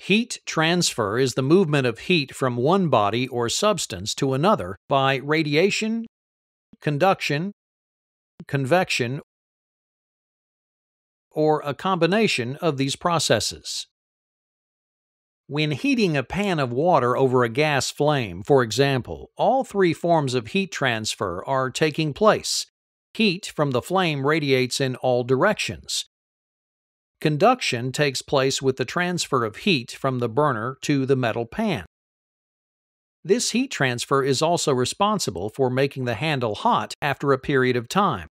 Heat transfer is the movement of heat from one body or substance to another by radiation, conduction, convection, or a combination of these processes. When heating a pan of water over a gas flame, for example, all three forms of heat transfer are taking place. Heat from the flame radiates in all directions. Conduction takes place with the transfer of heat from the burner to the metal pan. This heat transfer is also responsible for making the handle hot after a period of time.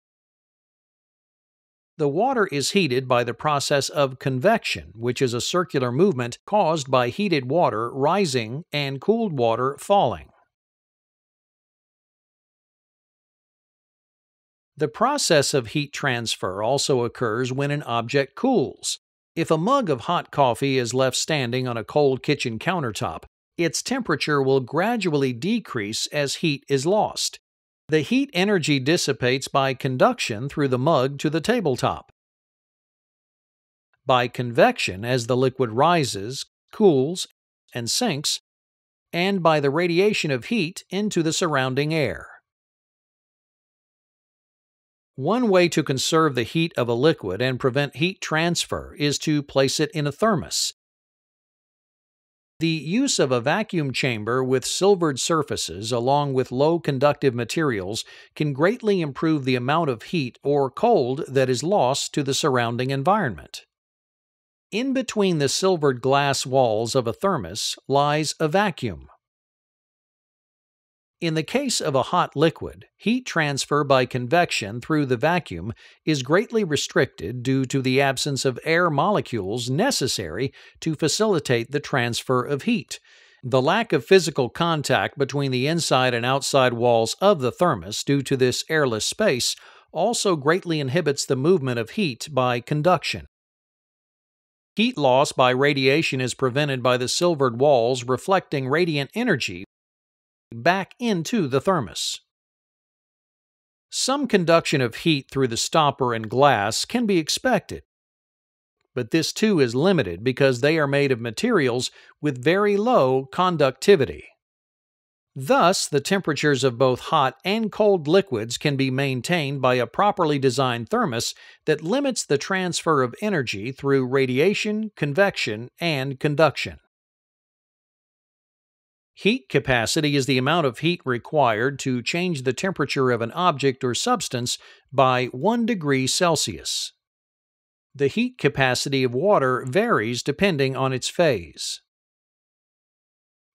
The water is heated by the process of convection, which is a circular movement caused by heated water rising and cooled water falling. The process of heat transfer also occurs when an object cools. If a mug of hot coffee is left standing on a cold kitchen countertop, its temperature will gradually decrease as heat is lost. The heat energy dissipates by conduction through the mug to the tabletop. By convection as the liquid rises, cools, and sinks, and by the radiation of heat into the surrounding air. One way to conserve the heat of a liquid and prevent heat transfer is to place it in a thermos. The use of a vacuum chamber with silvered surfaces along with low conductive materials can greatly improve the amount of heat or cold that is lost to the surrounding environment. In between the silvered glass walls of a thermos lies a vacuum. In the case of a hot liquid, heat transfer by convection through the vacuum is greatly restricted due to the absence of air molecules necessary to facilitate the transfer of heat. The lack of physical contact between the inside and outside walls of the thermos due to this airless space also greatly inhibits the movement of heat by conduction. Heat loss by radiation is prevented by the silvered walls reflecting radiant energy back into the thermos. Some conduction of heat through the stopper and glass can be expected, but this too is limited because they are made of materials with very low conductivity. Thus, the temperatures of both hot and cold liquids can be maintained by a properly designed thermos that limits the transfer of energy through radiation, convection, and conduction. Heat capacity is the amount of heat required to change the temperature of an object or substance by 1 degree Celsius. The heat capacity of water varies depending on its phase.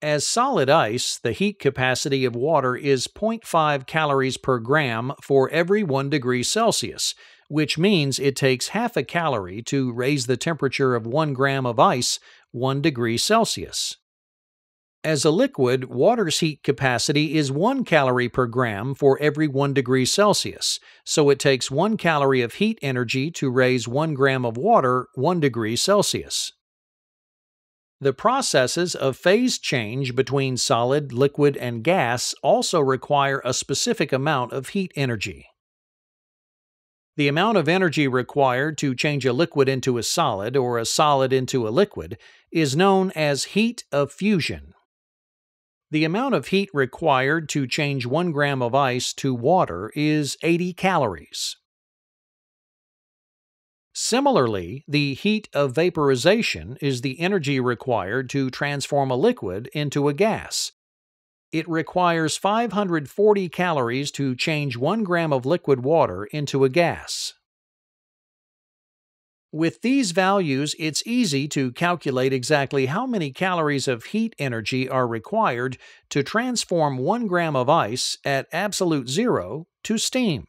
As solid ice, the heat capacity of water is 0.5 calories per gram for every 1 degree Celsius, which means it takes half a calorie to raise the temperature of 1 gram of ice 1 degree Celsius. As a liquid, water's heat capacity is 1 calorie per gram for every 1 degree Celsius, so it takes 1 calorie of heat energy to raise 1 gram of water 1 degree Celsius. The processes of phase change between solid, liquid, and gas also require a specific amount of heat energy. The amount of energy required to change a liquid into a solid or a solid into a liquid is known as heat of fusion. The amount of heat required to change 1 gram of ice to water is 80 calories. Similarly, the heat of vaporization is the energy required to transform a liquid into a gas. It requires 540 calories to change 1 gram of liquid water into a gas. With these values, it's easy to calculate exactly how many calories of heat energy are required to transform 1 gram of ice at absolute zero to steam.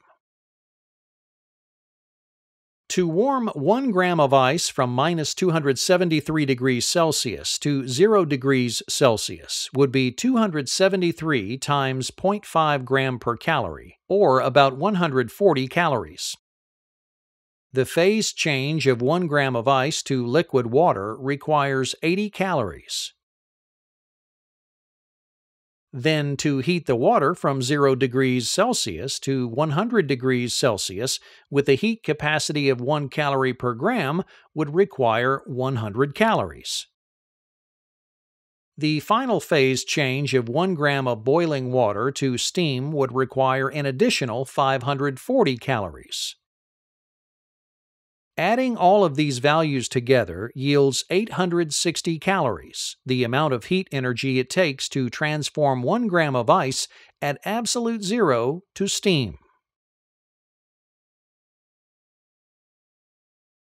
To warm 1 gram of ice from minus 273 degrees Celsius to 0 degrees Celsius would be 273 times 0.5 gram per calorie, or about 140 calories. The phase change of 1 gram of ice to liquid water requires 80 calories. Then, to heat the water from 0 degrees Celsius to 100 degrees Celsius with a heat capacity of 1 calorie per gram would require 100 calories. The final phase change of 1 gram of boiling water to steam would require an additional 540 calories. Adding all of these values together yields 860 calories, the amount of heat energy it takes to transform 1 gram of ice at absolute zero to steam.